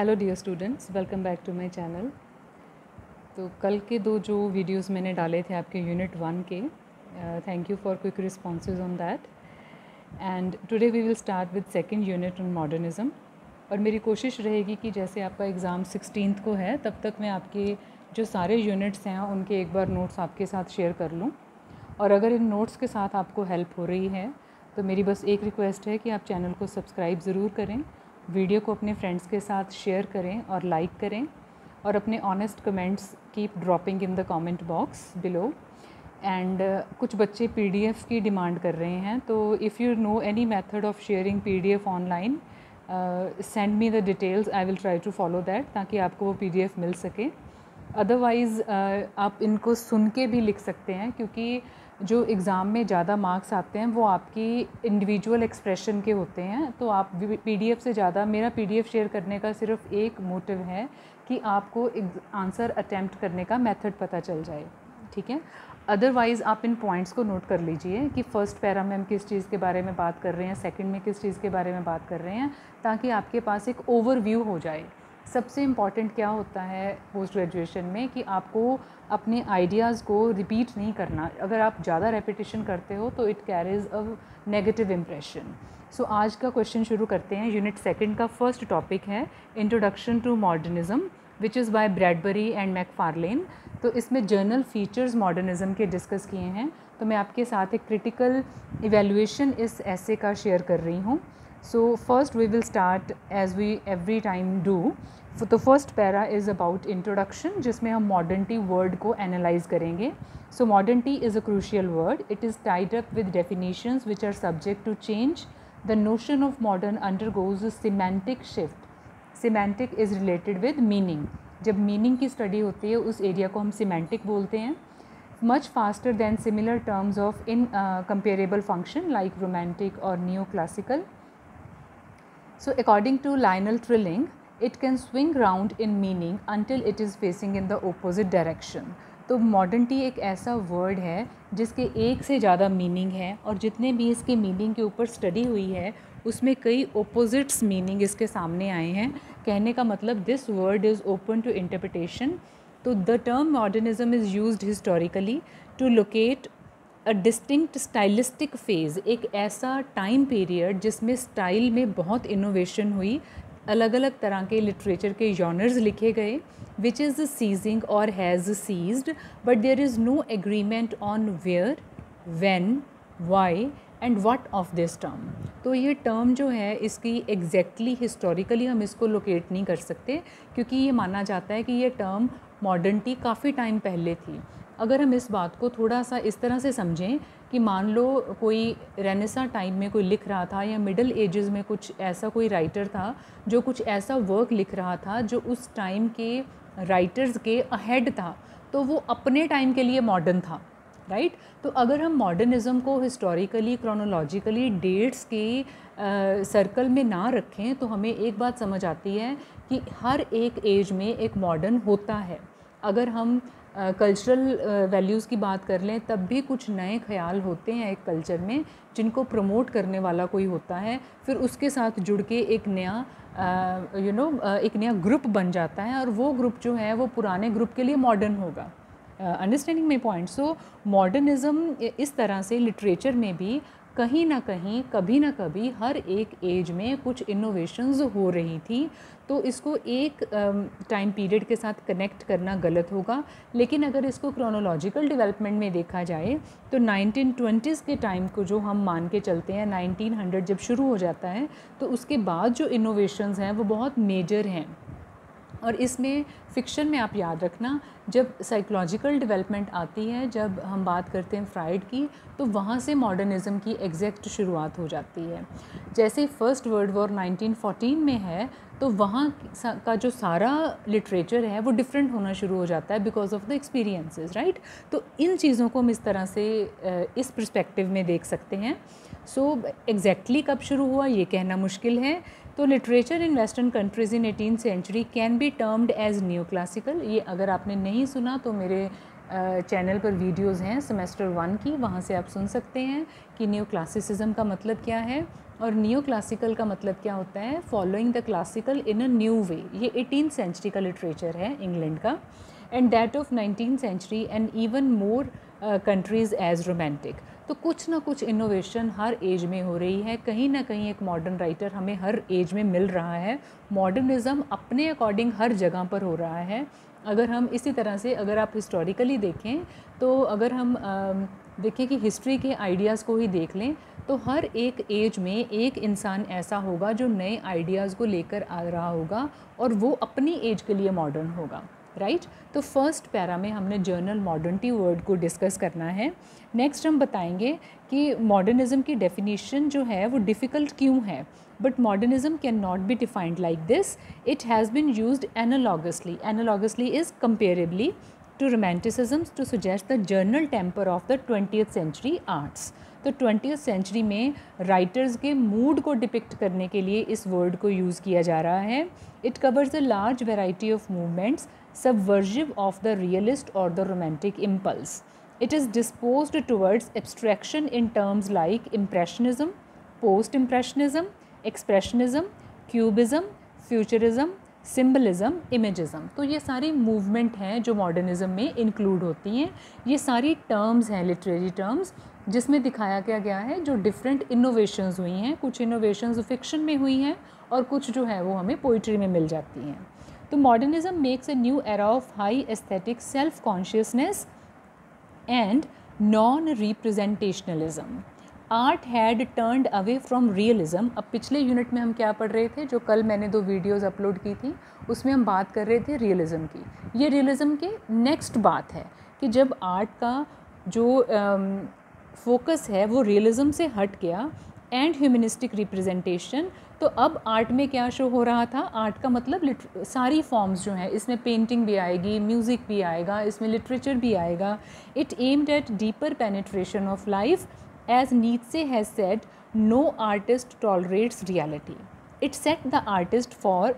Hello dear students welcome back to my channel तो कल के दो जो वीडियोस मैंने डाले थे आपके यूनिट वन के thank you for quick responses on that and today we will start with second unit on modernism और मेरी कोशिश रहेगी कि जैसे आपका एग्ज़ाम सिक्सटीन को है, तब तक मैं आपके जो सारे यूनिट्स हैं, उनके एक बार नोट्स आपके साथ शेयर कर लूँ। और अगर इन नोट्स के साथ आपको हेल्प हो रही है तो मेरी बस एक रिक्वेस्ट है कि आप चैनल को सब्सक्राइब ज़रूर करें। वीडियो को अपने फ्रेंड्स के साथ शेयर करें और लाइक करें और अपने honest comments keep dropping in the comment box below and कुछ बच्चे पीडीएफ की डिमांड कर रहे हैं तो if you know any method of sharing PDF online send me the details I will try to follow that ताकि आपको वो पीडीएफ मिल सके। अदरवाइज़ uh, आप इनको सुन के भी लिख सकते हैं क्योंकि जो एग्ज़ाम में ज़्यादा मार्क्स आते हैं, वो आपकी इंडिविजुअल एक्सप्रेशन के होते हैं। तो आप पीडीएफ से ज़्यादा, मेरा पीडीएफ शेयर करने का सिर्फ़ एक मोटिव है कि आपको आंसर अटैम्प्ट करने का मेथड पता चल जाए, ठीक है? अदरवाइज़ आप इन पॉइंट्स को नोट कर लीजिए कि फ़र्स्ट पैरा में हम किस चीज़ के बारे में बात कर रहे हैं सेकंड में किस चीज़ के बारे में बात कर रहे हैं, ताकि आपके पास एक ओवरव्यू हो जाए। सबसे इंपॉर्टेंट क्या होता है पोस्ट ग्रेजुएशन में कि आपको अपने आइडियाज़ को रिपीट नहीं करना। अगर आप ज़्यादा रेपिटेशन करते हो तो it carries a negative impression so आज का क्वेश्चन शुरू करते हैं। यूनिट सेकंड का फ़र्स्ट टॉपिक है introduction to modernism which is by Bradbury and McFarlane तो इसमें जर्नल फीचर्स मॉडर्निज्म के डिस्कस किए हैं। तो मैं आपके साथ एक क्रिटिकल इवेल्युएशन इस ऐसे का शेयर कर रही हूँ। So first we will start as we every time do तो first para is about introduction जिसमें हम मॉडर्न टी वर्ड को एनालाइज करेंगे। So modernity is a crucial word it is tied up with definitions which are subject to change the notion of modern undergoes semantic shift semantic is related with meaning जब meaning की study होती है, उस area को हम semantic बोलते हैं। Much faster than similar terms of in comparable function like romantic और new classical so according to Lionel Trilling it can swing round in meaning until it is facing in the opposite direction. तो modernity एक ऐसा word है जिसके एक से ज़्यादा meaning है और जितने भी इसके मीनिंग के ऊपर स्टडी हुई है, उसमें कई ओपोजिट्स मीनिंग इसके सामने आए हैं। कहने का मतलब this word is open to interpretation तो the term modernism is use historically to locate a distinct stylistic phase एक ऐसा टाइम पीरियड जिसमें स्टाइल में बहुत इनोवेशन हुई अलग अलग तरह के लिटरेचर के जॉनर्स लिखे गए विच इज़ सीजिंग और has ceased but there is no agreement on where when why and what of this term तो ये टर्म जो है, इसकी एग्जैक्टली हिस्टोरिकली हम इसको लोकेट नहीं कर सकते, क्योंकि ये माना जाता है कि ये टर्म मॉडर्निटी काफ़ी टाइम पहले थी। अगर हम इस बात को थोड़ा सा इस तरह से समझें कि मान लो कोई रेनेसा टाइम में कोई लिख रहा था या मिडल एजेस में कुछ ऐसा कोई राइटर था जो कुछ ऐसा वर्क लिख रहा था जो उस टाइम के राइटर्स के अहेड था तो वो अपने टाइम के लिए मॉडर्न था राइट right? तो अगर हम मॉडर्निज़म को हिस्टोरिकली क्रोनोलॉजिकली डेट्स के सर्कल में ना रखें तो हमें एक बात समझ आती है कि हर एक एज में एक मॉडर्न होता है अगर हम कल्चरल वैल्यूज़ की बात कर लें, तब भी कुछ नए ख्याल होते हैं एक कल्चर में, जिनको प्रमोट करने वाला कोई होता है। फिर उसके साथ जुड़ के एक नया यू नो एक नया ग्रुप बन जाता है, और वो ग्रुप जो है, वो पुराने ग्रुप के लिए मॉडर्न होगा। Understanding my point so modernism इस तरह से लिटरेचर में भी कहीं ना कहीं, कभी ना कभी हर एक एज में कुछ इनोवेशंस हो रही थी तो इसको एक टाइम पीरियड के साथ कनेक्ट करना गलत होगा। लेकिन अगर इसको क्रोनोलॉजिकल डेवलपमेंट में देखा जाए तो 1920s के टाइम को जो हम मान के चलते हैं 1900 जब शुरू हो जाता है तो उसके बाद जो इनोवेशंस हैं, वो बहुत मेजर हैं। और इसमें फ़िक्शन में आप याद रखना जब साइकोलॉजिकल डेवलपमेंट आती है जब हम बात करते हैं फ्राइड की तो वहाँ से मॉडर्निज़म की एग्जैक्ट शुरुआत हो जाती है। जैसे फ़र्स्ट वर्ल्ड वॉर 1914 में है तो वहाँ का जो सारा लिटरेचर है वो डिफरेंट होना शुरू हो जाता है because of the experiences right तो इन चीज़ों को हम इस तरह से इस परस्पेक्टिव में देख सकते हैं। सो so, एग्जैक्टली exactly कब शुरू हुआ ये कहना मुश्किल है। तो literature in western countries in eighteen century can be termed as new classical ये अगर आपने नहीं सुना तो मेरे चैनल पर वीडियोस हैं सेमेस्टर वन की, वहाँ से आप सुन सकते हैं कि न्यू क्लासिसिज्म का मतलब क्या है और नियो क्लासिकल का मतलब क्या होता है? Following the classical in a new way ये एटीन सेंचुरी का लिटरेचर है इंग्लैंड का. And that of nineteen century and even more countries as romantic तो कुछ ना कुछ इनोवेशन हर एज में हो रही है। कहीं ना कहीं एक मॉडर्न राइटर हमें हर एज में मिल रहा है। मॉडर्निज़म अपने अकॉर्डिंग हर जगह पर हो रहा है। अगर हम इसी तरह से अगर आप हिस्टोरिकली देखें तो अगर हम देखें कि हिस्ट्री के आइडियाज़ को ही देख लें तो हर एक एज में एक इंसान ऐसा होगा जो नए आइडियाज़ को लेकर आ रहा होगा और वो अपनी एज के लिए मॉडर्न होगा। राइट? तो फ़र्स्ट पैरा में हमने जर्नल मॉडर्निटी वर्ड को डिस्कस करना है। नेक्स्ट हम बताएँगे कि मॉडर्निज़म की डेफिनेशन जो है वो डिफ़िकल्ट क्यों है? But modernism can not be defined like this. It has bin use analogously. Analogously is comparably to romanticism to suggest the general temper of the twenty century arts. तो twenty century में writers के mood को depict करने के लिए इस word को use किया जा रहा है। It covers a large variety of movements. Subversive of the realist और the romantic impulse it is dispose towards abstraction in terms like impressionism post impressionism expressionism cubism futurism symbolism imagism तो ये सारी movement हैं जो modernism में include होती हैं। ये सारी टर्म्स हैं लिटरेरी टर्म्स जिसमें दिखाया गया गया है, जो डिफरेंट इनोवेशंस हुई हैं, कुछ इनोवेशंस फिक्शन में हुई हैं और कुछ जो है वो हमें पोइट्री में मिल जाती हैं। तो modernism makes a new era of high aesthetic self consciousness and non representationalism art had turned away from realism अब पिछले यूनिट में हम क्या पढ़ रहे थे? जो कल मैंने दो वीडियोस अपलोड की थी, उसमें हम बात कर रहे थे रियलिज्म की। ये रियलिज्म के नेक्स्ट बात है कि जब आर्ट का जो फोकस है, वो रियलिज्म से हट गया एंड ह्यूमनिस्टिक रिप्रेजेंटेशन तो अब आर्ट में क्या शो हो रहा था? आर्ट का मतलब सारी फॉर्म्स जो हैं, इसमें पेंटिंग भी आएगी म्यूज़िक भी आएगा, इसमें लिटरेचर भी आएगा। It aimed at deeper penetration of life as Nietzsche has set no artist tolerates reality it set the artist for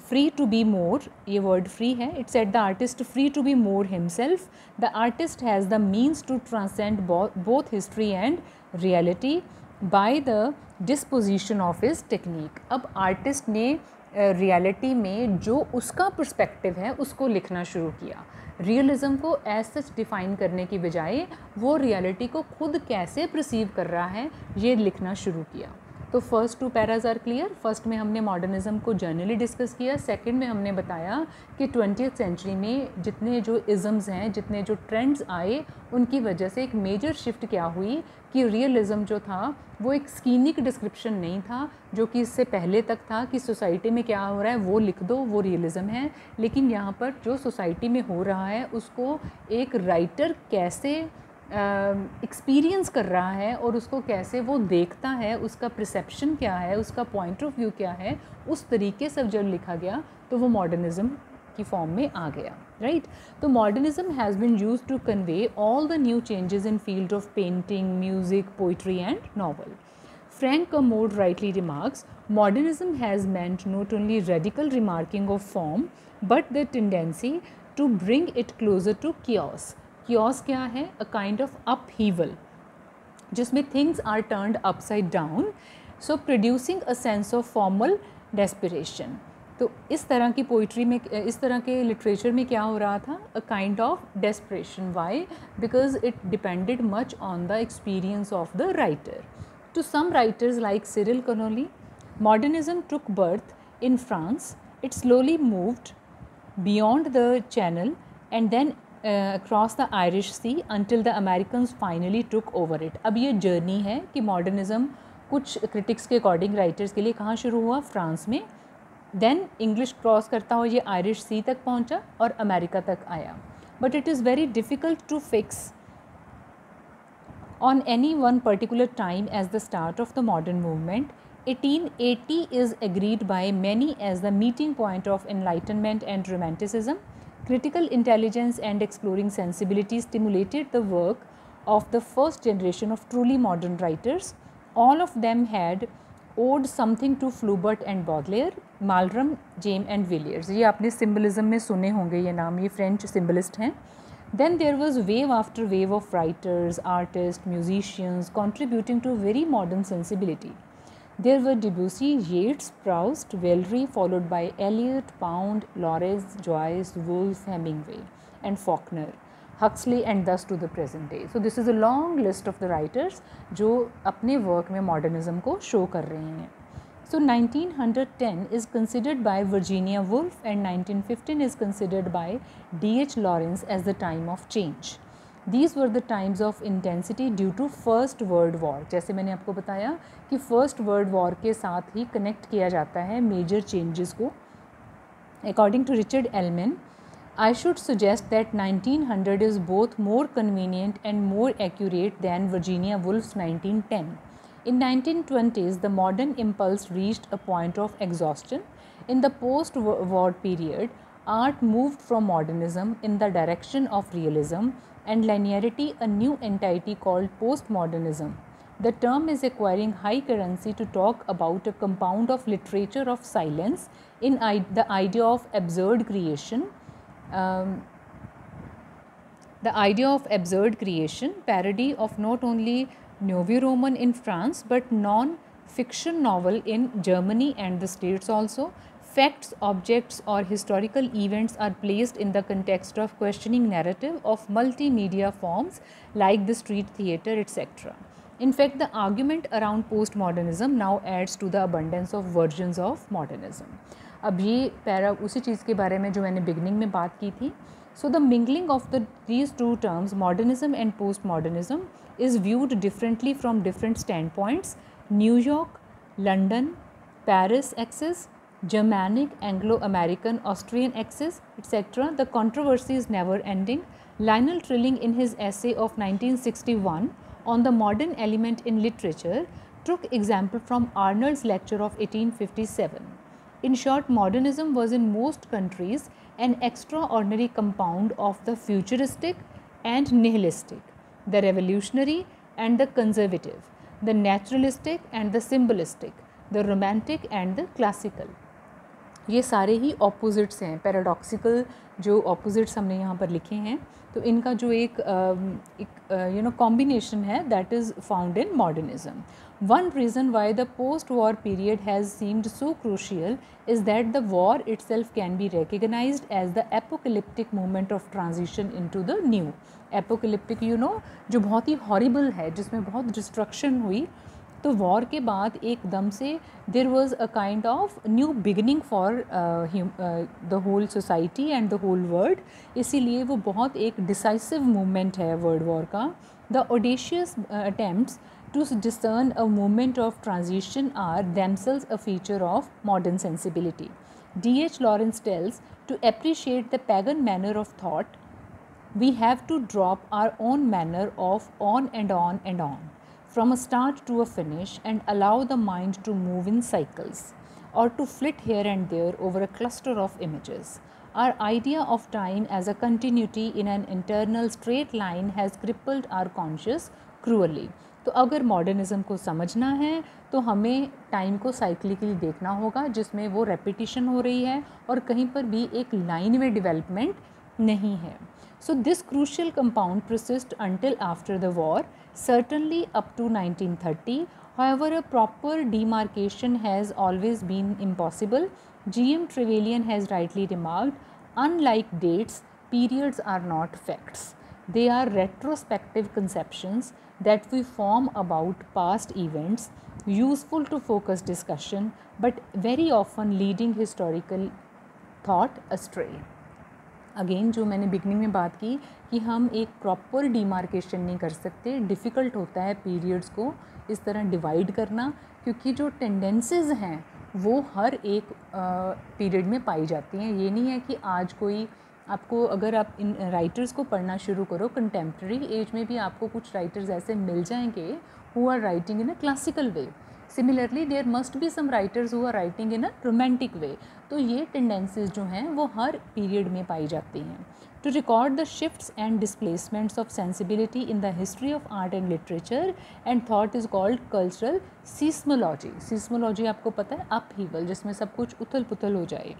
free to be more ये वर्ड फ्री है. It set the artist free to be more himself the artist has the means to transcend both history and reality by the disposition of is technique अब artist ने reality में जो उसका perspective है, उसको लिखना शुरू किया। रियलिज़म को एज सच डिफ़ाइन करने की बजाय, वो रियलिटी को खुद कैसे प्रसीव कर रहा है, ये लिखना शुरू किया। तो first two paras are clear first में हमने मॉडर्निज्म को जर्नली डिस्कस किया. सेकंड में हमने बताया कि ट्वेंटी सेंचुरी में जितने जो इज़म्स हैं, जितने जो ट्रेंड्स आए, उनकी वजह से एक मेजर शिफ्ट क्या हुई कि रियलिज़म जो था, वो एक स्कीनिक डिस्क्रिप्शन नहीं था, जो कि इससे पहले तक था कि सोसाइटी में क्या हो रहा है, वो लिख दो, वो रियलिज़म है। लेकिन यहाँ पर जो सोसाइटी में हो रहा है, उसको एक राइटर कैसे एक्सपीरियंस कर रहा है और उसको कैसे वो देखता है उसका परसेप्शन क्या है उसका पॉइंट ऑफ़ व्यू क्या है उस तरीके से जब लिखा गया तो वो मॉडर्निज़म की फॉर्म में आ गया राइट तो modernism has bin use to convey all the new changes in field of painting music poetry and novel Frank Kermode rightly remarks, modernism has meant not only radical remarking of form, but the tendency to bring it closer to chaos. Chaos क्या है A kind of upheaval, जिसमें things are turned upside down so producing a sense of formal desperation तो इस तरह की poetry में इस तरह के लिटरेचर में क्या हो रहा था? A kind of desperation why because it depended much on the experience of the writer to some writers like Cyril Connolly modernism took birth in France it slowly moved beyond the channel and across the Irish sea until the American finally took over it अब ये journey है कि modernism कुछ critics के according writers के लिए कहाँ शुरू हुआ? फ्रांस में। देन इंग्लिश क्रॉस करता हुआ ये आयरिश सी तक पहुँचा और अमेरिका तक आया। But it is very difficult to fix on any one particular time as the start of the modern movement, 1880 is agreed by many as the meeting point of enlightenment and romanticism. Critical intelligence and exploring sensibility stimulated the work of the first generation of truly modern writers. All of them had owed something to Flaubert and Baudelaire Mallarme GeM and Villiers ये आपने symbolism में सुने होंगे ये नाम ये French सिम्बलिस्ट हैं Then there was wave after wave of writers, artists, musicians contributing to a very modern sensibility. There were Debussy, Yeats, Proust, Valéry, followed by Eliot, Pound, Lawrence, Joyce, Woolf, Hemingway, and Faulkner. Huxley and thus to the present day. So this is a long list of the writers जो अपने work में modernism को show कर रहे हैं So 1910 is considered by Virginia Woolf and 1915 is considered by D.H. Lawrence as the time of change. These were the times of intensity due to First World War. जैसे मैंने आपको बताया कि First World War के साथ ही connect किया जाता है major changes को. According to Richard Ellman, I should suggest that 1900 is both more convenient and more accurate than Virginia Woolf's 1910. In 1920s, the modern impulse reached a point of exhaustion. In the post-war period, art moved from modernism in the direction of realism and linearity, a new entity called postmodernism. The term is acquiring high currency to talk about a compound of literature of silence in the idea of absurd creation. Um, the idea of absurd creation, parody of not only Nouveau Roman in France but non-fiction novel in Germany and the States also Facts, objects or historical events are placed in the context of questioning narrative of multimedia forms like the street theatre etc. In fact, the argument around postmodernism now adds to the abundance of versions of modernism. अब ये para उसी चीज़ के बारे में जो मैंने beginning में बात की थी So the mingling of the these two terms modernism and postmodernism is viewed differently from different standpoints. New York, London, Paris axis, Germanic, Anglo-American, Austrian axis, etc. The controversy is never ending. Lionel Trilling in his essay of 1961 on the modern element in literature took example from Arnold's lecture of 1857. In short, modernism was in most countries an extraordinary compound of the futuristic and nihilistic the revolutionary and the conservative, the naturalistic and the symbolistic, the romantic and the classical. ये सारे ही opposites हैं paradoxical जो opposites हमने यहाँ पर लिखे हैं तो इनका जो एक यू नो कॉम्बिनेशन है that is found in modernism one reason why the post war period has seemed so crucial is that the war itself can be recognise as the apocalyptic movement of transition into the new apocalyptic you know जो बहुत ही horrible है, जिसमें बहुत destruction हुई तो war के बाद एकदम से there was a kind of new beginning for the whole society and the whole world इसीलिए वो बहुत एक डिसाइसिव मूवमेंट है वर्ल्ड वॉर का। The audacious attempt to discern a movement of transition are themselves a feature of modern sensibility D H Lawrence tells to appreciate the pagan manner of thought we have to drop our own manner of on and on and on. From a start to a finish and allow the mind to move in cycles or to flit here and there over a cluster of images. Our idea of time as a continuity in an internal straight line has crippled our conscious cruelly. तो अगर modernism को समझना है तो हमें time को cyclically देखना होगा जिसमें वो रेपिटिशन हो रही है और कहीं पर भी एक लाइन में डेवलपमेंट नहीं है So this crucial compound persists until after the war, certainly up to 1930. However, a proper demarcation has always been impossible. G.M. Trevelyan has rightly remarked, unlike dates, periods are not facts. They are retrospective conceptions that we form about past events, useful to focus discussion, but very often leading historical thought astray. Again जो मैंने beginning में बात की कि हम एक proper demarcation नहीं कर सकते डिफ़िकल्ट होता है पीरियड्स को इस तरह डिवाइड करना, क्योंकि जो टेंडेंसीज हैं, वो हर एक पीरियड में पाई जाती हैं। ये नहीं है कि आज कोई आपको, अगर आप इन राइटर्स को पढ़ना शुरू करो कंटेम्प्रेरी एज में भी आपको कुछ राइटर्स ऐसे मिल जाएँगे who are writing in a classical way similarly there must be some writers who are writing in a romantic way तो ये टेंडेंसीज जो हैं, वो हर पीरियड में पाई जाती हैं। To record the shifts and displacements of sensibility in the history of art and literature and thought is called cultural seismology seismology आपको पता है अप हीवल जिसमें सब कुछ उथल पुथल हो जाए।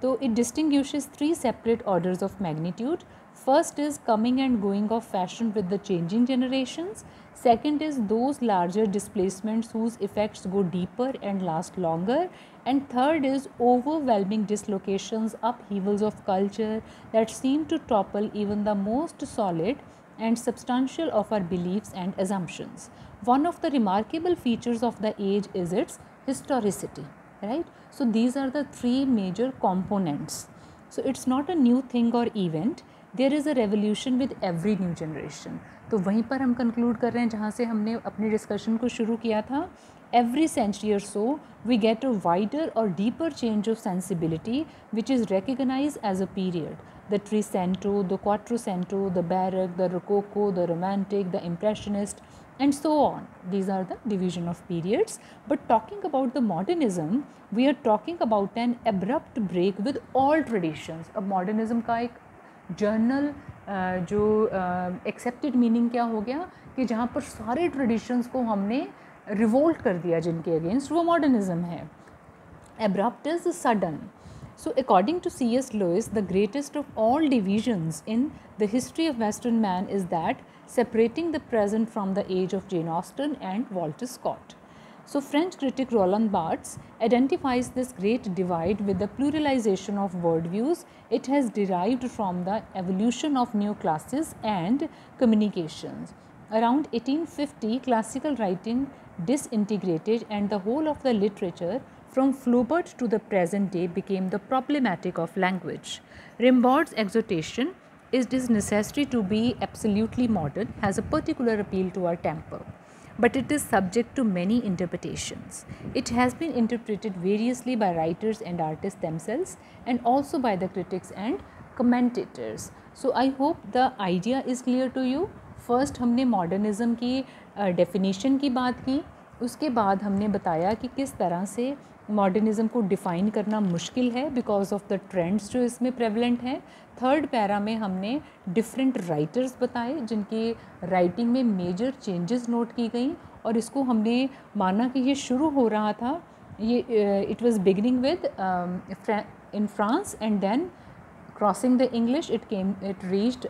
So it distinguishes three separate orders of magnitude. First is coming and going of fashion with the changing generations. Second is those larger displacements whose effects go deeper and last longer. And third is overwhelming dislocations, upheavals of culture that seem to topple even the most solid and substantial of our beliefs and assumptions. One of the remarkable features of the age is its historicity. Right? So, these are the three major components. So, it's not a new thing or event. There is a revolution with every new generation. तो वहीं पर हम conclude कर रहे हैं जहाँ से हमने अपने डिस्कशन को शुरू किया था। एवरी सेंचुरी और so we get a wider और deeper change of sensibility which is recognise as a period the trecento the quattrocento the baroque the rococo the romantic the impressionist and so on. These are the division of periods. But talking about the modernism, we are talking about an abrupt break with all traditions. अब modernism का एक journal जो accepted meaning क्या हो गया कि जहाँ पर सारे ट्रेडिशंस को हमने रिवोल्ट कर दिया जिनके अगेंस्ट वो मॉडर्निज्म है abrupt is sudden So, according to C.S. Lewis, the greatest of all divisions in the history of Western man is that separating the present from the age of Jane Austen and Walter Scott. So, French critic Roland Barthes identifies this great divide with the pluralization of worldviews it has derived from the evolution of new classes and communications. Around 1850, classical writing disintegrated and the whole of the literature from Flaubert to the present day became the problematic of language. Rimbaud's exhortation, it is necessary to be absolutely modern, has a particular appeal to our temper but it is subject to many interpretations. It has been interpreted variously by writers and artists themselves and also by the critics and commentators. So I hope the idea is clear to you. First हमने modernism की definition uh, की बात की उसके बाद हमने बताया कि किस तरह से मॉडर्निज़म को डिफ़ाइन करना मुश्किल है बिकॉज़ ऑफ़ द ट्रेंड्स जो इसमें प्रेवलेंट हैं। थर्ड पैरा में हमने डिफरेंट राइटर्स बताए, जिनकी राइटिंग में मेजर चेंजेस नोट की गई। और इसको हमने माना कि ये शुरू हो रहा था, ये it was beginning with in France and then crossing the English it came it reached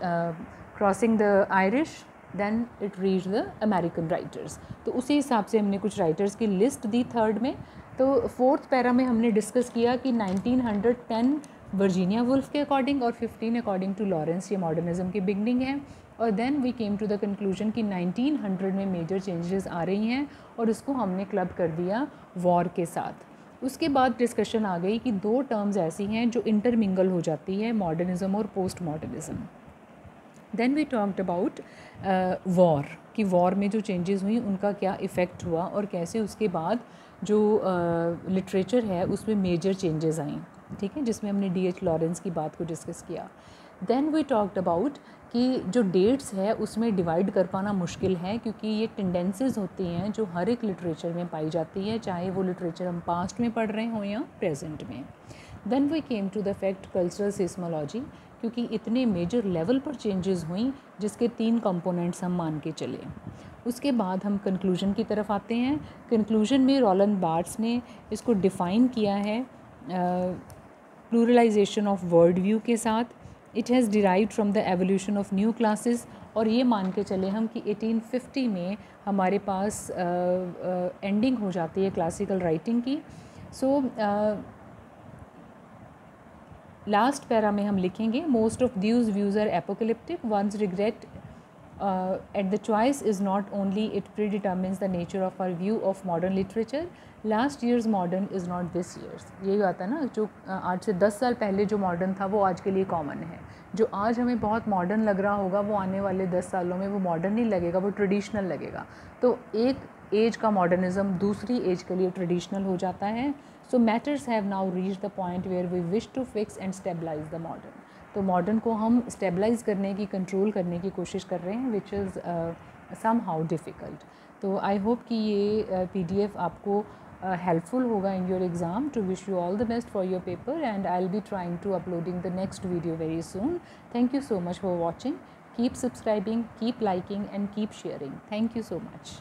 crossing the Irish then it reach the American writers तो उसी हिसाब से हमने कुछ राइटर्स की लिस्ट दी थर्ड में। तो फोर्थ पैरा में हमने डिस्कस किया कि 1910 वर्जीनिया वुल्फ के अकॉर्डिंग और 15 अकॉर्डिंग टू लॉरेंस, ये मॉडर्निज्म की बिगनिंग है। और then we came to the conclusion कि 1900 में मेजर चेंजेस आ रही हैं और उसको हमने क्लब कर दिया वॉर के साथ। उसके बाद डिस्कशन आ गई कि दो टर्म्स ऐसी हैं जो इंटरमिंगल हो जाती है मॉडर्निज्म और post modernism then we talked about war कि वॉर में जो चेंजेस हुई, उनका क्या इफ़ेक्ट हुआ और कैसे उसके बाद जो लिटरेचर है, उसमें मेजर चेंजेस आई, ठीक है? जिसमें हमने डी एच लॉरेंस की बात को डिस्कस किया। देन वी टॉक्ड अबाउट कि जो डेट्स है, उसमें डिवाइड कर पाना मुश्किल है, क्योंकि ये टेंडेंसीज होती हैं जो हर एक लिटरेचर में पाई जाती है, चाहे वो लिटरेचर हम पास्ट में पढ़ रहे हों या प्रेजेंट में। Then we came to the fact cultural seismology क्योंकि इतने मेजर लेवल पर चेंजेस हुई, जिसके तीन कंपोनेंट्स हम मान के चले। उसके बाद हम कंक्लूजन की तरफ़ आते हैं। कंक्लूजन में रोलन बार्ट्स ने इसको डिफ़ाइन किया है प्लूरलाइजेशन ऑफ़ वर्ल्ड व्यू के साथ। It has derive from the evolution of new classes और ये मान के चले हम कि 1850 में हमारे पास एंडिंग uh, uh, हो जाती है क्लासिकल राइटिंग की। सो लास्ट पैरा में हम लिखेंगे most of these views are apocalyptic ones regret at the choice is not only it predetermines the nature of our view of modern literature last years modern is not this years यही आता है ना जो uh, आज से दस साल पहले जो मॉडर्न था वो आज के लिए कॉमन है। जो आज हमें बहुत मॉडर्न लग रहा होगा वो आने वाले दस सालों में वो मॉडर्न नहीं लगेगा वो ट्रेडिशनल लगेगा। तो एक एज का मॉडर्निज्म दूसरी एज के लिए ट्रेडिशनल हो जाता है। So matters have now reach the point where we wish to fix and stabilise the modern तो मॉडर्न को हम स्टेबलाइज करने की कंट्रोल करने की कोशिश कर रहे हैं which is somehow difficult तो आई होप कि ये पी डी एफ़ आपको हेल्पफुल uh, होगा in your exam to wish you all the best for your paper and I will be trying to uploading the next video very soon thank you so much for watching keep subscribing keep liking and keep sharing. Thank you so much.